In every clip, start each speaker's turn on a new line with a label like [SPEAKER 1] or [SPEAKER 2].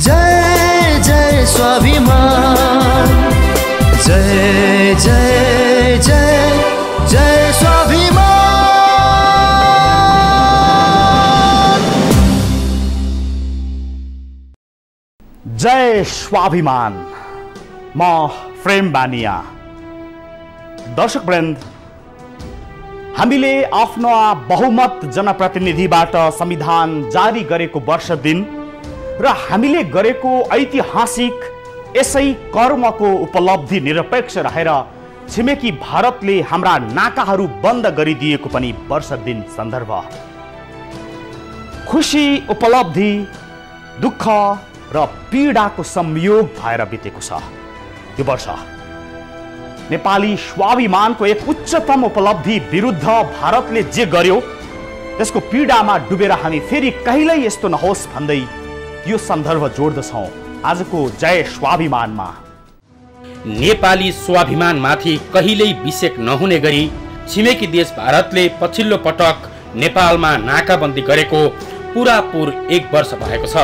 [SPEAKER 1] जय जय स्वाभिमान। जय जय जय जय स्वाभिमान।
[SPEAKER 2] जय स्वाभिमान। म फ्रेम बानिया। दर्शक वृन्द हामीले आफ्नो बहुमत जनप्रतिनिधिबाट संविधान जारी गरेको वर्ष दिन र हामीले गरेको ऐतिहासिक यसै कर्मको उपलब्धि निरपेक्ष रहेर छिमेकी भारतले हाम्रा नाकाहरू बन्द गरिदिएको पनि वर्ष दिन सन्दर्भ। खुसी उपलब्धि दुःख र पीडाको संयोग भएर बितेको छ। यो वर्ष नेपाली स्वाभिमानको एक उच्चतम उपलब्धि विरुद्ध भारतले जे गर्यो त्यसको पीडामा डुबेर हामी फेरि कहिल्यै यस्तो नहोस् भन्दै यो सन्दर्भ जोड्दछौँ। आजको जय स्वाभिमानमा।
[SPEAKER 3] नेपाली स्वाभिमानमाथि कहिल्यै विषेक नहुने गरी छिमेकी देश भारतले पछिल्लो पटक नेपालमा नाकाबन्दी गरेको पुरापुर एक वर्ष भएको छ।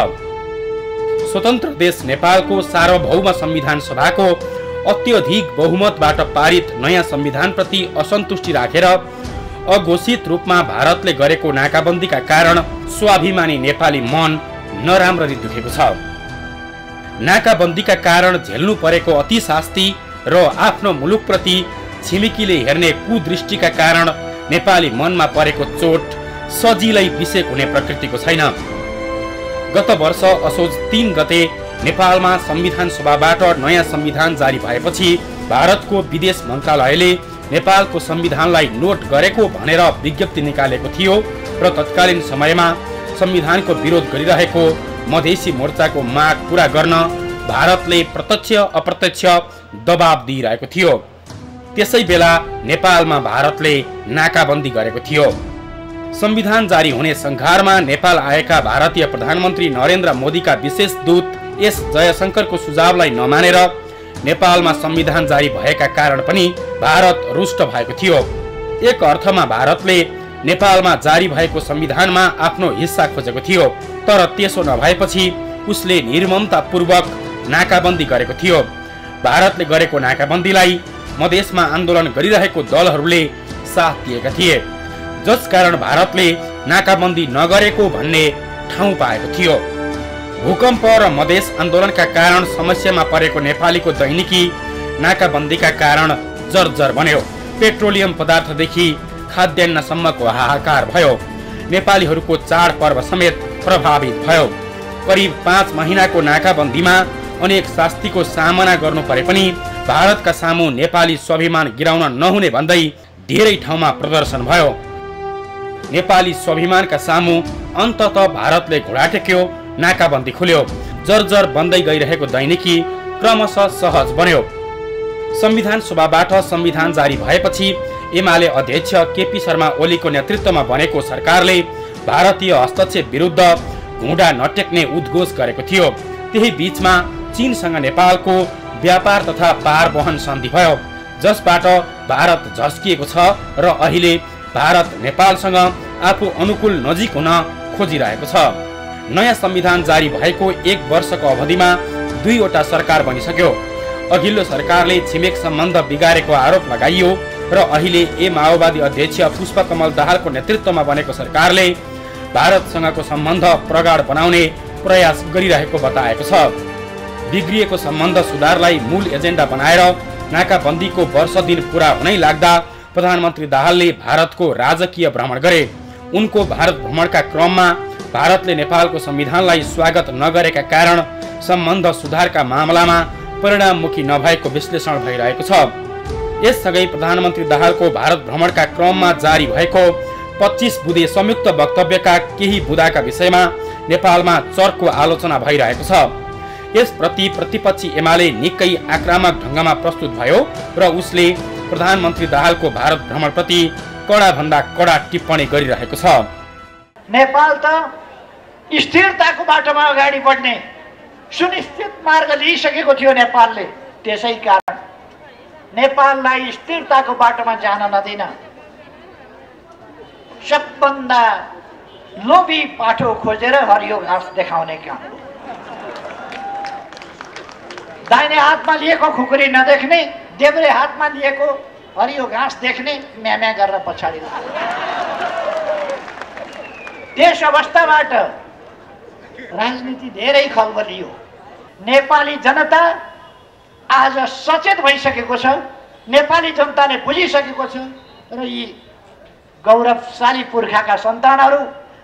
[SPEAKER 3] स्वतन्त्र देश नेपालको सार्वभौम संविधान सभाको अत्यधिक बहुमतबाट पारित नयाँ संविधानप्रति असन्तुष्टि राखेर अघोषित रूपमा भारतले गरेको नाकाबन्दीका कारण स्वाभिमानी नेपाली मन नराम्ररी दुखेको छ। नाकाबन्दीका कारण झेल्नु परेको अतिशास्ति र आफ्नो मुलुकप्रति छिमेकीले हेर्ने कुदृष्टिका कारण नेपाली मनमा परेको चोट सजिलै विषेक हुने प्रकृतिको छैन। गत वर्ष असोज तिन गते नेपालमा संविधान सभाबाट नयाँ संविधान जारी भएपछि भारतको विदेश मन्त्रालयले नेपालको संविधानलाई नोट गरेको भनेर विज्ञप्ति निकालेको थियो र तत्कालीन समयमा संविधानको विरोध गरिरहेको मधेसी मोर्चाको माग पुरा गर्न भारतले प्रत्यक्ष अप्रत्यक्ष दबाब दिइरहेको थियो। त्यसै बेला नेपालमा भारतले नाकाबन्दी गरेको थियो। संविधान जारी हुने संघारमा नेपाल आएका भारतीय प्रधानमन्त्री नरेन्द्र मोदीका विशेष दूत एस जयशङ्करको सुझावलाई नमानेर नेपालमा संविधान जारी भएका कारण पनि भारत रुष्ट भएको थियो। एक अर्थमा भारतले नेपालमा जारी भएको संविधानमा आफ्नो हिस्सा खोजेको थियो तर त्यसो नभएपछि उसले निर्ममतापूर्वक नाकाबन्दी गरेको थियो। भारतले गरेको नाकाबन्दीलाई मधेसमा आन्दोलन गरिरहेको दलहरूले साथ दिएका थिए जसकारण भारतले नाकाबन्दी नगरेको भन्ने ठाउँ पाएको थियो। भूकम्प र मधेस आन्दोलनका कारण समस्यामा परेको नेपालीको दैनिकी नाकाबन्दीका कारण जर्जर बन्यो। पेट्रोलियम पदार्थदेखि खाद्यान्नसम्मको हाहाकार भयो। नेपालीहरूको चाडपर्व समेत प्रभावित भयो। करिब पाँच महिनाको नाकाबन्दीमा अनेक शास्तिको सामना गर्नु परे पनि भारतका सामु नेपाली स्वाभिमान गिराउन नहुने भन्दै धेरै ठाउँमा प्रदर्शन भयो। नेपाली स्वाभिमानका सामु अन्तत भारतले घोडा टेक्यो नाकाबन्दी खुल्यो। जर्जर बन्दै गइरहेको दैनिकी क्रमशः सहज बन्यो। संविधान सभाबाट संविधान जारी भएपछि एमाले अध्यक्ष केपी शर्मा ओलीको नेतृत्वमा बनेको सरकारले भारतीय हस्तक्षेप विरुद्ध घुँडा नटेक्ने उद्घोष गरेको थियो। त्यही बीचमा चीनसँग नेपालको व्यापार तथा पार वहन सन्धि भयो जसबाट भारत झस्किएको छ र अहिले भारत नेपालसँग आफू अनुकूल नजिक हुन खोजिरहेको छ। नयाँ संविधान जारी भएको एक वर्षको अवधिमा दुईवटा सरकार बनिसक्यो। अघिल्लो सरकारले छिमेक सम्बन्ध बिगारेको आरोप लगाइयो र अहिले ए माओवादी अध्यक्ष पुष्पकमल दाहालको नेतृत्वमा बनेको सरकारले भारतसँगको सम्बन्ध प्रगाढ बनाउने प्रयास गरिरहेको बताएको छ। बिग्रिएको सम्बन्ध सुधारलाई मूल एजेन्डा बनाएर नाकाबन्दीको वर्ष दिन पुरा हुनै लाग्दा प्रधानमन्त्री दाहालले भारतको राजकीय भ्रमण गरे। उनको भारत भ्रमणका क्रममा भारतले नेपालको संविधानलाई स्वागत नगरेका कारण सम्बन्ध सुधारका मामलामा परिणाममुखी नभएको विश्लेषण भइरहेको छ। यससँगै प्रधानमन्त्री दाहालको भारत भ्रमणका क्रममा जारी भएको पच्चिस बुधे संयुक्त वक्तव्यका केही बुदाका विषयमा नेपालमा चर्को आलोचना भइरहेको छ। यसप्रति प्रतिपक्षी एमाले निकै आक्रामक ढङ्गमा प्रस्तुत भयो र उसले प्रधानमन्त्री दाहालको भारत भ्रमणप्रति कडाभन्दा कडा टिप्पणी गरिरहेको छ।
[SPEAKER 4] नेपाल त स्थिरताको बाटोमा अगाडि बढ्ने सुनिश्चित मार्ग लिइसकेको थियो नेपालले। त्यसै कारण नेपाललाई स्थिरताको बाटोमा जान नदिन। सबभन्दा लोभी पाठो खोजेर हरियो घाँस देखाउने काम। दाहिने हातमा लिएको खुकुरी नदेख्ने देब्रे हातमा लिएको हरियो घाँस देख्ने म्याम्या गरेर पछाडि त्यस अवस्थाबाट राजनीति धेरै खलबलियो। नेपाली जनता आज सचेत भइसकेको छ नेपाली जनताले बुझिसकेको छ र यी गौरवशाली पुर्खाका सन्तानहरू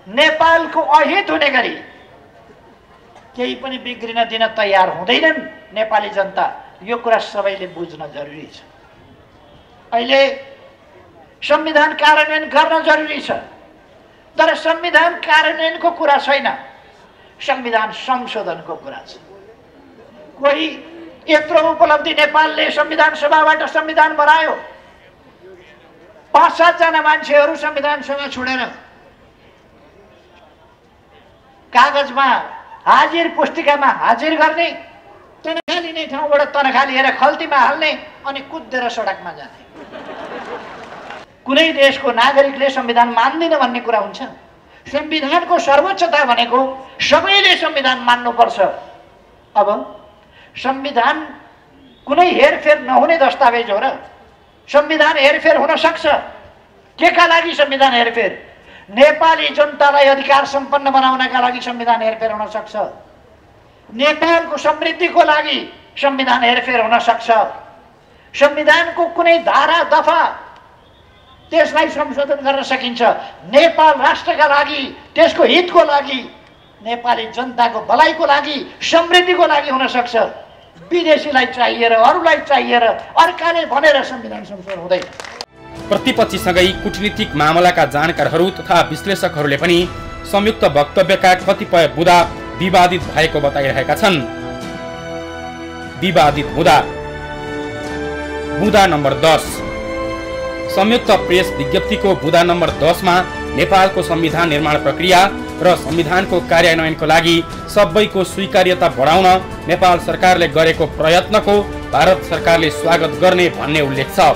[SPEAKER 4] नेपालको अहित हुने गरी केही पनि बिग्रिन दिन तयार हुँदैनन्। नेपाली जनता यो कुरा सबैले बुझ्न जरुरी छ। अहिले संविधान कार्यान्वयन गर्न जरुरी छ तर संविधान कार्यान्वयनको कुरा छैन। संविधान संशोधनको कुरा छ। कोही यत्रो उपलब्धि नेपालले संविधान सभाबाट संविधान बनायो। पाँच सातजना मान्छेहरू संविधान सभा छोडेर कागजमा हाजिर पुस्तिकामा हाजिर गर्ने तनखा लिने ठाउँबाट तनखा लिएर खल्तीमा हाल्ने अनि कुदेर सडकमा जाने। कुनै देशको नागरिकले संविधान मान्दिन भन्ने कुरा हुन्छ। संविधानको सर्वोच्चता भनेको सबैले संविधान मान्नुपर्छ। अब संविधान कुनै हेरफेर नहुने दस्तावेज हो र संविधान हेरफेर हुन सक्छ। के का लागि संविधान हेरफेर? नेपाली जनतालाई अधिकार सम्पन्न बनाउनका लागि संविधान हेरफेर हुन सक्छ। नेपालको समृद्धिको लागि संविधान हेरफेर हुन सक्छ। संविधानको कुनै धारा दफा त्यसलाई संशोधन गर्न सकिन्छ। नेपाल राष्ट्रका लागि त्यसको हितको लागि नेपाली जनताको भलाइको लागि समृद्धिको लागि हुन सक्छ। विदेशीलाई चाहिएर अरूलाई चाहिएर अर्काले भनेर संविधान संशोधन हुँदैन।
[SPEAKER 3] प्रतिपक्षीसँगै कुटनीतिक मामलाका जानकारहरू तथा विश्लेषकहरूले पनि संयुक्त वक्तव्यका कतिपय मुद्दा विवादित भएको बताइरहेका छन्। विवादित मुद्दा। मुद्दा नम्बर दस। संयुक्त प्रेस विज्ञप्तिको बुदा नम्बर दसमा नेपालको संविधान निर्माण प्रक्रिया र संविधानको कार्यान्वयनको लागि सबैको स्वीकार्यता बढाउन नेपाल सरकारले गरेको प्रयत्नको भारत सरकारले स्वागत गर्ने भन्ने उल्लेख छ।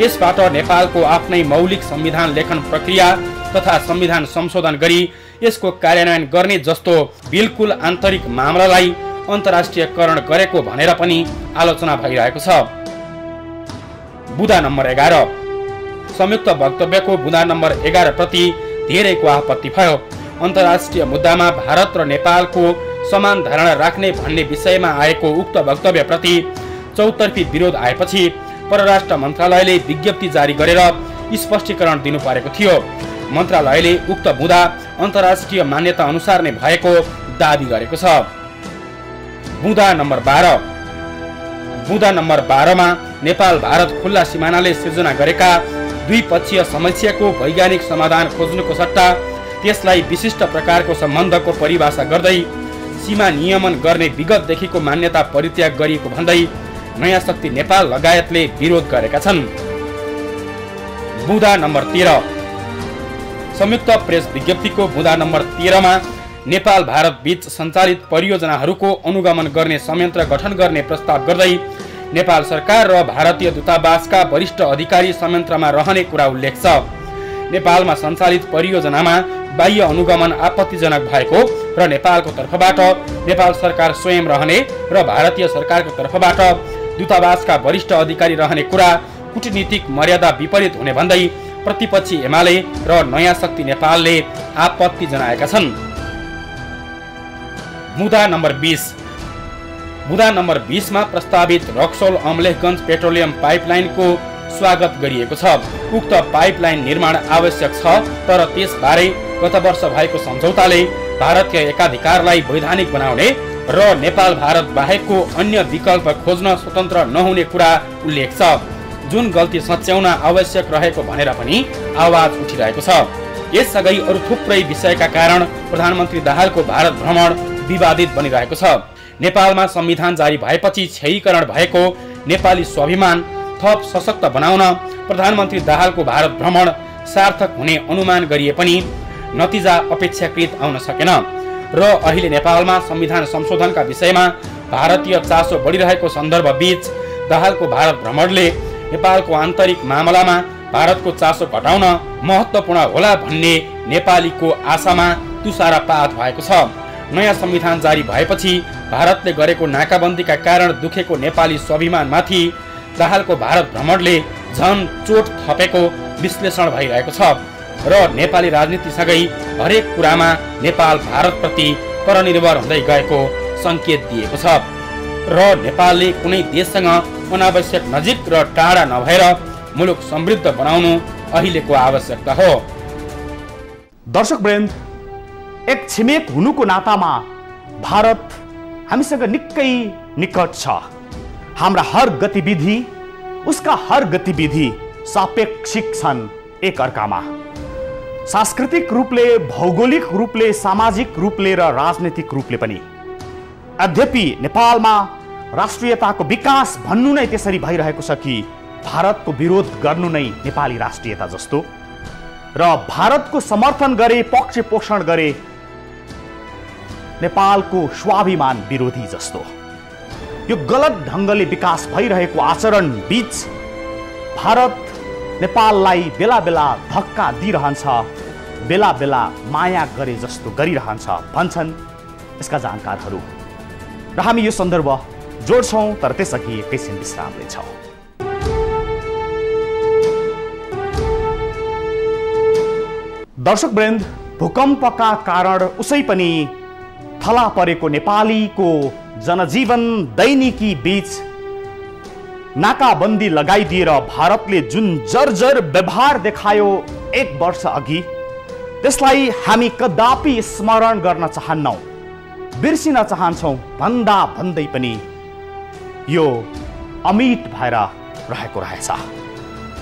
[SPEAKER 3] यसबाट नेपालको आफ्नै मौलिक संविधान लेखन प्रक्रिया तथा संविधान संशोधन गरी यसको कार्यान्वयन गर्ने जस्तो बिल्कुल आन्तरिक मामलालाई अन्तर्राष्ट्रियकरण गरेको भनेर पनि आलोचना भइरहेको छ। बुदा नम्बर एघार। संयुक्त वक्तव्यको बुदा नम्बर एघार प्रति धेरैको आपत्ति भयो। अन्तर्राष्ट्रिय मुद्दामा भारत र नेपालको समान धारणा राख्ने भन्ने विषयमा आएको उक्त वक्तव्यप्रति चौतर्फी विरोध आएपछि परराष्ट्र मन्त्रालयले विज्ञप्ति जारी गरेर स्पष्टीकरण दिनु परेको थियो। मन्त्रालयले उक्त मुद्दा अन्तर्राष्ट्रिय मान्यता अनुसार नै भएको दावी गरेको छ। बुदा नम्बर बाह्र। बुदा नम्बर बाह्रमा नेपाल भारत खुल्ला सिमानाले सिर्जना गरेका द्विपक्षीय समस्याको वैज्ञानिक समाधान खोज्नुको सट्टा त्यसलाई विशिष्ट प्रकारको सम्बन्धको परिभाषा गर्दै सीमा नियमन गर्ने विगतदेखिको मान्यता परित्याग गरिएको भन्दै नयाँ शक्ति नेपाल लगायतले विरोध गरेका छन्। बुदा नम्बर तेह्र। संयुक्त प्रेस विज्ञप्तिको बुदा नम्बर तेह्रमा नेपाल भारत बीच सञ्चालित परियोजनाहरूको अनुगमन गर्ने संयन्त्र गठन गर्ने प्रस्ताव गर्दै नेपाल सरकार र भारतीय दूतावासका वरिष्ठ अधिकारी संयन्त्रमा रहने कुरा उल्लेख छ। नेपालमा सञ्चालित परियोजनामा बाह्य अनुगमन आपत्तिजनक भएको र नेपालको तर्फबाट नेपाल सरकार स्वयं रहने र भारतीय सरकारको तर्फबाट दूतावासका वरिष्ठ अधिकारी रहने कुरा कुटनीतिक मर्यादा विपरीत हुने भन्दै प्रतिपक्षी एमाले र नयाँ शक्ति नेपालले आपत्ति जनाएका छन्। मुदा नम्बर बिस। मुदा नम्बर बिसमा प्रस्तावित रक्सोल अमलेखगञ्ज पेट्रोलियम पाइपलाइनको स्वागत गरिएको छ। उक्त पाइपलाइन निर्माण आवश्यक छ तर त्यसबारे गत वर्ष भएको सम्झौताले भारतीय एकाधिकारलाई वैधानिक बनाउने र नेपाल भारत बाहेकको अन्य विकल्प खोज्न स्वतन्त्र नहुने कुरा उल्लेख छ। जुन गल्ती सच्याउन आवश्यक रहेको भनेर पनि आवाज उठिरहेको छ। यसअघि अरू थुप्रै विषयका कारण प्रधानमन्त्री दाहालको भारत भ्रमण विवादित बनिरहेको छ। नेपालमा संविधान जारी भएपछि क्षयीकरण भएको नेपाली स्वाभिमान थप सशक्त बनाउन प्रधानमन्त्री दाहालको भारत भ्रमण सार्थक हुने अनुमान गरिए पनि नतिजा अपेक्षाकृत आउन सकेन। र अहिले नेपालमा संविधान संशोधनका विषयमा भारतीय चासो बढिरहेको सन्दर्भ बीच दाहालको भारत भ्रमणले नेपालको आन्तरिक मामलामा भारतको चासो घटाउन महत्त्वपूर्ण होला भन्ने नेपालीको आशामा तुसारापात भएको छ। नयाँ संविधान जारी भएपछि भारतले गरेको नाकाबन्दीका कारण दुखेको नेपाली स्वाभिमानमाथि दाहालको भारत भ्रमणले झन चोट थपेको विश्लेषण भइरहेको छ र नेपाली राजनीतिसँगै हरेक कुरामा नेपाल भारतप्रति परनिर्भर हुँदै गएको सङ्केत दिएको छ। र नेपालले कुनै देशसँग अनावश्यक नजिक र टाढा नभएर मुलुक समृद्ध बनाउनु अहिलेको आवश्यकता हो।
[SPEAKER 2] दर्शक वृन्द एक छिमेक हुनुको नातामा भारत हामीसँग निकै निकट छ। हाम्रा हर गतिविधि उसका हर गतिविधि सापेक्षिक छन् एक अर्कामा सांस्कृतिक रूपले भौगोलिक रूपले सामाजिक रूपले र राजनैतिक रूपले पनि। यद्यपि नेपालमा राष्ट्रियताको विकास भन्नु नै त्यसरी भइरहेको छ कि भारतको विरोध गर्नु नै नेपाली राष्ट्रियता जस्तो। र भारतको समर्थन गरे पक्ष पोषण गरे नेपालको स्वाभिमान विरोधी जस्तो। यो गलत ढङ्गले विकास भइरहेको आचरण बिच भारत नेपाललाई बेला बेला धक्का दिइरहन्छ बेला बेला माया गरे जस्तो गरिरहन्छ भन्छन् यसका जानकारहरू। र हामी यो सन्दर्भ जोड्छौँ तर त्यसअघि एकैछिन विश्राम लिन्छौँ। दर्शक वृन्द भूकम्पका कारण उसै पनि थला परेको नेपालीको जनजीवन दैनिकी बीच। नाकाबन्दी लगाइदिएर भारतले जुन जर्जर व्यवहार देखायो एक वर्ष अघि त्यसलाई हामी कदापि स्मरण गर्न चाहन्नौ। बिर्सिन चाहन्छौँ भन्दा भन्दै पनि यो अमिट भएर रहेको रहेछ।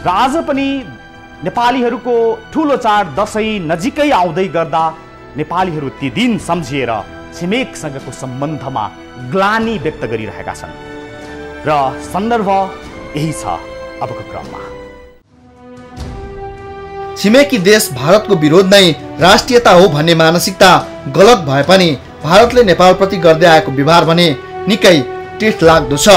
[SPEAKER 2] र आज पनि नेपालीहरूको ठुलो चाड दसैँ नजिकै आउँदै गर्दा नेपालीहरू ती दिन सम्झिएर छिमेकसँगको सम्बन्धमा ग्लानी व्यक्त गरिरहेका छन्। र सन्दर्भ यही छ अबको क्रममा।
[SPEAKER 5] छिमेकी देश भारतको विरोध नै राष्ट्रियता हो भन्ने मानसिकता गलत भए पनि भारतले नेपालप्रति गर्दै आएको व्यवहार भने निकै टिठ लाग्दो छ।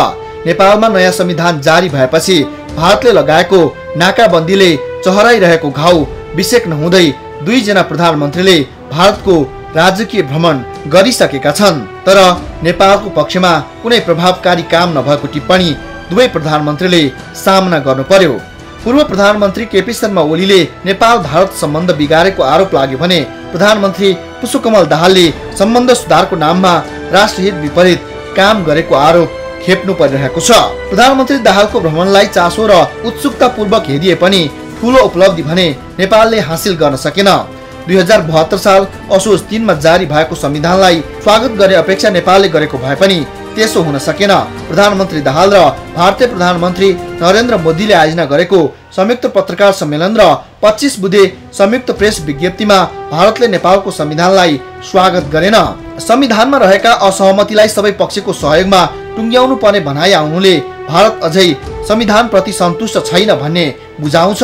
[SPEAKER 5] नेपालमा नयाँ संविधान जारी भएपछि भारतले लगाएको नाकाबन्दीले चहराइरहेको घाउ विषेक नहुँदै दुईजना प्रधानमन्त्रीले भारतको राजकीय भ्रमण गरिसकेका छन्। तर नेपालको पक्षमा कुनै प्रभावकारी काम नभएको टिप्पणी दुवै प्रधानमन्त्रीले सामना गर्नु पर्यो पूर्व प्रधानमन्त्री केपी शर्मा ओलीले नेपाल भारत सम्बन्ध बिगारेको आरोप लाग्यो भने प्रधानमन्त्री पुष्पकमल दाहालले सम्बन्ध सुधारको नाममा राष्ट्रहित विपरीत काम गरेको आरोप खेप्नु परिरहेको छ। प्रधानमन्त्री दाहालको भ्रमणलाई चासो र उत्सुकतापूर्वक हेरिए पनि ठुलो उपलब्धि भने नेपालले हासिल गर्न सकेन। दुई हजार बहत्तर साल असोज तिनमा जारी भएको संविधानलाई स्वागत गर्ने अपेक्षा नेपालले गरेको भए पनि त्यसो हुन सकेन। प्रधानमन्त्री दाहाल र भारतीय प्रधानमन्त्री नरेन्द्र मोदीले आयोजना गरेको संयुक्त पत्रकार सम्मेलन र पच्चिस बुधे संयुक्त प्रेस विज्ञप्तिमा भारतले नेपालको संविधानलाई स्वागत गरेन। संविधानमा रहेका असहमतिलाई सबै पक्षको सहयोगमा टुङ्ग्याउनु पर्ने भनाइ आउनुले भारत अझै संविधान प्रति सन्तुष्ट छैन भन्ने बुझाउँछ।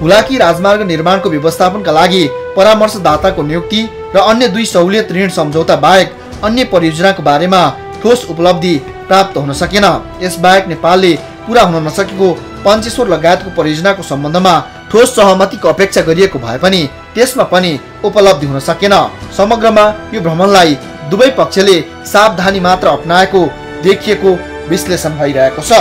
[SPEAKER 5] हुलाकी राजमार्ग निर्माणको व्यवस्थापनका लागि परामर्शदाताको नियुक्ति र अन्य दुई सहुलियत ऋण सम्झौता बाहेक अन्य परियोजनाको बारेमा ठोस उपलब्धि प्राप्त हुन सकेन। यसबाहेक नेपालले पुरा हुन नसकेको पञ्चेश्वर लगायतको परियोजनाको सम्बन्धमा ठोस सहमतिको अपेक्षा गरिएको भए पनि त्यसमा पनि उपलब्धि हुन सकेन। समग्रमा यो भ्रमणलाई दुवै पक्षले सावधानी मात्र अप्नाएको देखिएको विश्लेषण भइरहेको छ।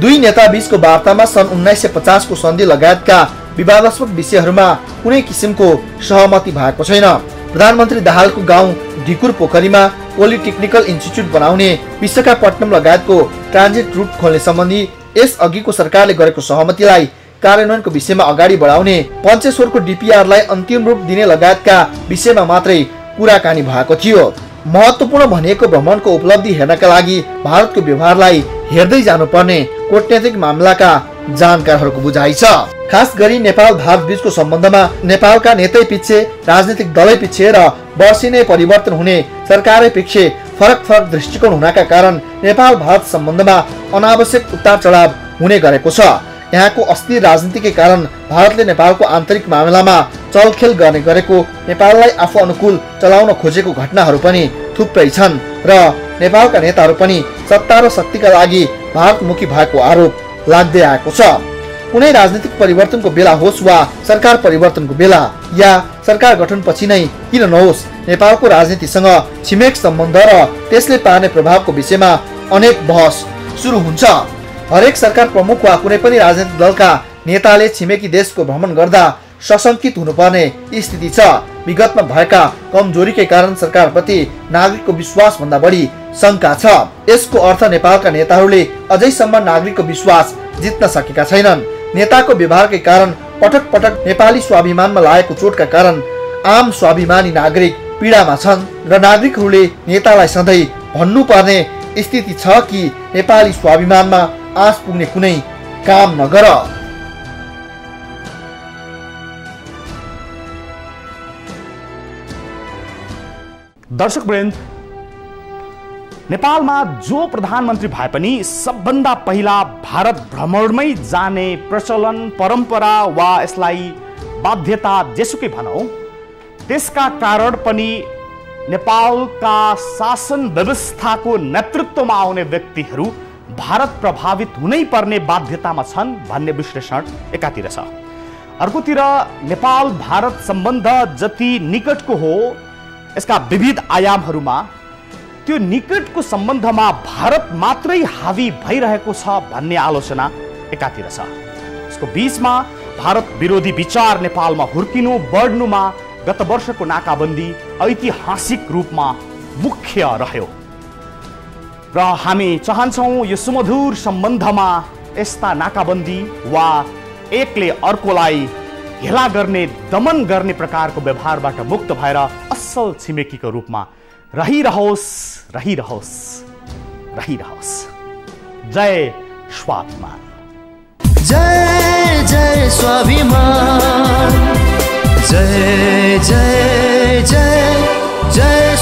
[SPEAKER 5] दुई नेता बीचको वार्तामा सन् उन्नाइस सय पचासको सन्धि लगायतका विवादास्पद विषयहरूमा कुनै किसिमको सहमति भएको छैन। प्रधानमन्त्री दाहालको गाउँ ढिकुर पोखरीमा पोलिटेक्निकल इन्स्टिच्युट बनाउने विशाखापट्टनम लगायतको ट्रान्जिट रुट खोल्ने सम्बन्धी यस अघिको सरकारले गरेको सहमतिलाई कार्यान्वयनको विषयमा अगाडि बढाउने पञ्चेश्वरको डिपिआरलाई अन्तिम रूप दिने लगायतका विषयमा मात्रै कुराकानी भएको थियो। महत्वपूर्ण भनिएको भ्रमणको उपलब्धि हेर्नका लागि भारतको व्यवहारलाई हेर्दै जानुपर्ने कूटनैतिक मामलाका जानकारहरूको बुझाइ छ। खास गरी नेपाल भारत बीचको सम्बन्धमा नेपालका नेतै पिच्छे राजनीतिक दलै पिच्छे र वर्षिनै परिवर्तन हुने सरकारै पिच्छे फरक फरक दृष्टिकोण हुनका कारण नेपाल भारत सम्बन्धमा अनावश्यक उतार चढाव हुने गरेको छ। यहाँको अस्थिर राजनीतिकै कारण भारतले नेपालको आन्तरिक मामिलामा चलखेल गर्ने गरेको नेपाललाई आफू अनुकूल चलाउन खोजेको घटनाहरू पनि थुप्रै छन् र नेपालका नेताहरू पनि सत्ता र शक्तिका लागि भारतमुखी भएको आरोप लाग्दै आएको छ। कुनै राजनीतिक परिवर्तनको बेला होस् वा सरकार परिवर्तनको बेला या सरकार गठनपछि नै किन नहोस् नेपालको राजनीतिसँग छिमेक सम्बन्ध र त्यसले पार्ने प्रभावको विषयमा अनेक बहस सुरु हुन्छ। हरेक सरकार प्रमुख वा कुनै पनि राजनीतिक दलका नेताले छिमेकी देशको भ्रमण गर्दा सशङ्कित हुनुपर्ने स्थिति छ। विगतमा भएका कमजोरीकै कारण सरकारप्रति नागरिकको विश्वासभन्दा बढी शङ्का छ। यसको अर्थ नेपालका नेताहरूले अझैसम्म नागरिकको विश्वास जित्न सकेका छैनन्। नेताको व्यवहारकै कारण पटक पटक नेपाली स्वाभिमानमा लागेको चोटका कारण आम स्वाभिमानी नागरिक पीडामा छन् र नागरिकहरूले नेतालाई सधैँ भन्नुपर्ने स्थिति छ कि नेपाली स्वाभिमानमा आँस पुग्ने कुनै काम नगर।
[SPEAKER 2] दर्शक वृन्द नेपालमा जो प्रधानमन्त्री भए पनि सबभन्दा पहिला भारत भ्रमणमै जाने प्रचलन परम्परा वा यसलाई बाध्यता जेसुकै भनौँ त्यसका कारण पनि नेपालका शासन व्यवस्थाको नेतृत्वमा आउने व्यक्तिहरू भारत प्रभावित हुनै पर्ने बाध्यतामा छन् भन्ने विश्लेषण एकातिर छ। अर्कोतिर नेपाल भारत सम्बन्ध जति निकटको हो यसका विविध आयामहरूमा त्यो निकटको सम्बन्धमा भारत मात्रै हावी भइरहेको छ भन्ने आलोचना एकातिर छ। यसको बिचमा भारत विरोधी विचार नेपालमा हुर्किनु बढ्नुमा गत वर्षको नाकाबन्दी ऐतिहासिक रूपमा मुख्य रह्यो। र हामी चाहन्छौँ यो सुमधुर सम्बन्धमा यस्ता नाकाबन्दी वा एकले अर्कोलाई हेला गर्ने दमन गर्ने प्रकारको व्यवहारबाट मुक्त भएर असल छिमेकीको रूपमा रहिरहोस् रहिरहोस् रहिरहोस्। जय स्वाभिमान।
[SPEAKER 1] जय जय स्वाभिमान। जय जय जय